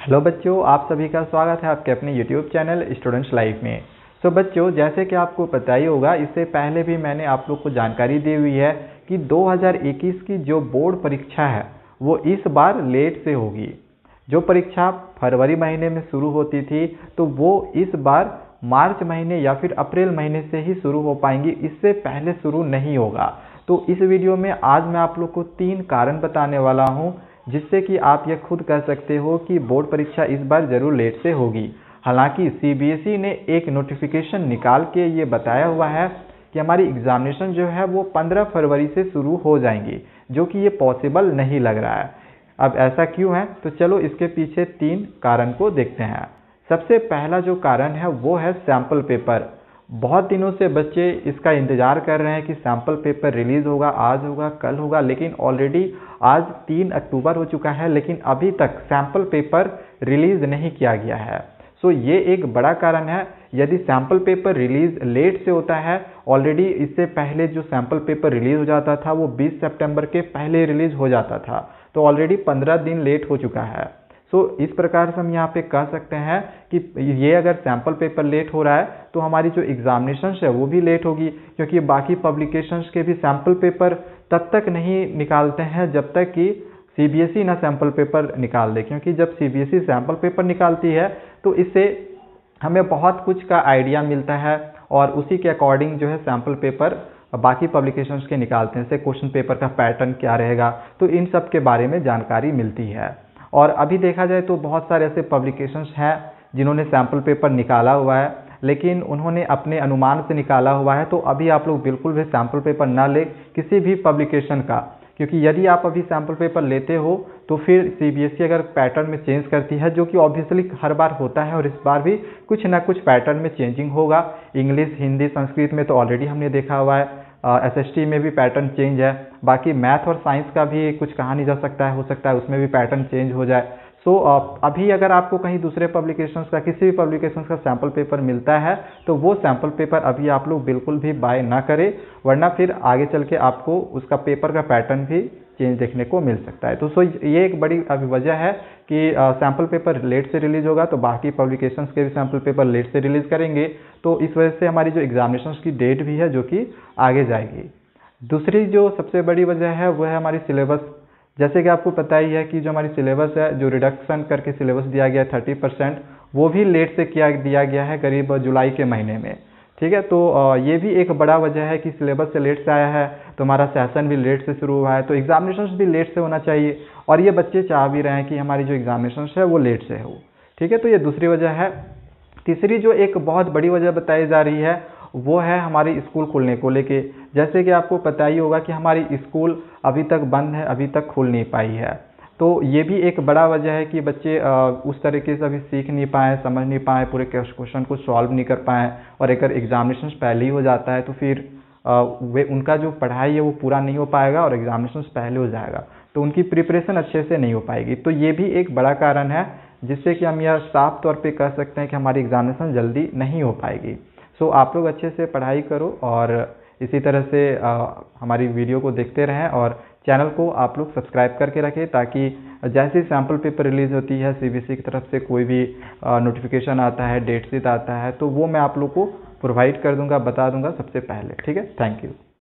Hello बच्चों आप सभी का स्वागत है आपके अपने यूट्यूब चैनल स्टूडेंट्स लाइफ में। सो so, बच्चों जैसे कि आपको पता ही होगा इससे पहले भी मैंने आप लोग को जानकारी दी हुई है कि 2021 की जो बोर्ड परीक्षा है वो इस बार लेट से होगी। जो परीक्षा फरवरी महीने में शुरू होती थी तो वो इस बार मार्च महीने या फिर अप्रैल महीने से ही शुरू हो पाएँगी इससे पहले शुरू नहीं होगा। तो इस वीडियो में आज मैं आप लोग को तीन कारण बताने वाला हूँ। जिससे कि आप यह खुद कह सकते हो कि बोर्ड परीक्षा इस बार ज़रूर लेट से होगी। हालाँकि सीबीएसई ने एक नोटिफिकेशन निकाल के ये बताया हुआ है कि हमारी एग्जामिनेशन जो है वो 15 फरवरी से शुरू हो जाएँगी, जो कि ये पॉसिबल नहीं लग रहा है। अब ऐसा क्यों है? तो चलो इसके पीछे तीन कारण को देखते हैं। सबसे पहला जो कारण है वो है सैंपल पेपर बहुत दिनों से बच्चे इसका इंतज़ार कर रहे हैं कि सैंपल पेपर रिलीज़ होगा आज होगा कल होगा लेकिन ऑलरेडी आज तीन अक्टूबर हो चुका है लेकिन अभी तक सैंपल पेपर रिलीज़ नहीं किया गया है। सो so, ये एक बड़ा कारण है। यदि सैंपल पेपर रिलीज़ लेट से होता है ऑलरेडी इससे पहले जो सैंपल पेपर रिलीज़ हो जाता था वो 20 सितंबर के पहले रिलीज़ हो जाता था। तो ऑलरेडी 15 दिन लेट हो चुका है। सो so, इस प्रकार से हम यहाँ पे कह सकते हैं कि ये अगर सैंपल पेपर लेट हो रहा है तो हमारी जो एग्जामिनेशन है वो भी लेट होगी क्योंकि बाकी पब्लिकेशंस के भी सैंपल पेपर तब तक नहीं निकालते हैं जब तक कि सीबीएसई ना सैंपल पेपर निकाल दे। क्योंकि जब सीबीएसई सैंपल पेपर निकालती है तो इससे हमें बहुत कुछ का आइडिया मिलता है और उसी के अकॉर्डिंग जो है सैंपल पेपर बाकी पब्लिकेशंस के निकालते हैं। जैसे क्वेश्चन पेपर का पैटर्न क्या रहेगा? तो इन सब के बारे में जानकारी मिलती है। और अभी देखा जाए तो बहुत सारे ऐसे पब्लिकेशंस हैं जिन्होंने सैंपल पेपर निकाला हुआ है, लेकिन उन्होंने अपने अनुमान से निकाला हुआ है तो अभी आप लोग बिल्कुल भी सैंपल पेपर ना ले किसी भी पब्लिकेशन का। क्योंकि यदि आप अभी सैंपल पेपर लेते हो तो फिर सीबीएसई अगर पैटर्न में चेंज करती है, जो कि ऑब्वियसली हर बार होता है और इस बार भी कुछ ना कुछ पैटर्न में चेंजिंग होगा। इंग्लिश हिंदी संस्कृत में तो ऑलरेडी हमने देखा हुआ है। एस एस टी में भी पैटर्न चेंज है। बाकी मैथ और साइंस का भी कुछ कहा नहीं जा सकता है हो सकता है उसमें भी पैटर्न चेंज हो जाए। सो so, अभी अगर आपको कहीं दूसरे पब्लिकेशंस का किसी भी पब्लिकेशंस का सैंपल पेपर मिलता है तो वो सैंपल पेपर अभी आप लोग बिल्कुल भी बाय ना करें वरना फिर आगे चल के आपको उसका पेपर का पैटर्न भी चेंज देखने को मिल सकता है। तो सो ये एक बड़ी अभी वजह है कि सैंपल पेपर लेट से रिलीज़ होगा तो बाकी पब्लिकेशंस के भी सैंपल पेपर लेट से रिलीज़ करेंगे। तो इस वजह से हमारी जो एग्जामिनेशन की डेट भी है, जो कि आगे जाएगी। दूसरी जो सबसे बड़ी वजह है, वो है हमारी सिलेबस जैसे कि आपको पता ही है कि जो हमारी सिलेबस है, जो रिडक्शन करके सिलेबस दिया गया है थर्टी परसेंट वो भी लेट से किया, दिया गया है, करीब जुलाई के महीने में। ठीक है? तो ये भी एक बड़ा वजह है कि सिलेबस से लेट से आया है तो हमारा सेशन भी लेट से शुरू हुआ है तो एग्जामिनेशन भी लेट से होना चाहिए। और ये बच्चे चाह भी रहे हैं कि हमारी जो एग्जामिनेशन है वो लेट से हो। ठीक है? तो ये दूसरी वजह है। तीसरी जो एक बहुत बड़ी वजह बताई जा रही है, वो है हमारी स्कूल खुलने को लेके। जैसे कि आपको पता ही होगा कि हमारी स्कूल अभी तक बंद है, अभी तक खुल नहीं पाई है। तो ये भी एक बड़ा वजह है कि बच्चे उस तरीके से अभी सीख नहीं पाए, समझ नहीं पाए, पूरे क्वेश्चन को सॉल्व नहीं कर पाए और अगर एग्जामिनेशन पहले ही हो जाता है तो फिर वे, उनका जो पढ़ाई है वो पूरा नहीं हो पाएगा और एग्जामिनेशन पहले हो जाएगा। तो उनकी प्रिपरेशन अच्छे से नहीं हो पाएगी। तो ये भी एक बड़ा कारण है जिससे कि हम यह साफ़ तौर पे कह सकते हैं कि हमारी एग्जामिनेशन जल्दी नहीं हो पाएगी। सो आप लोग अच्छे से पढ़ाई करो और इसी तरह से आ, हमारी वीडियो को देखते रहें और चैनल को आप लोग सब्सक्राइब करके रखें ताकि जैसे सैंपल पेपर रिलीज़ होती है सीबीएसई की तरफ़ से कोई भी नोटिफिकेशन आता है डेट शीट आता है तो वो मैं आप लोग को प्रोवाइड कर दूँगा बता दूँगा सबसे पहले। ठीक है? Thank you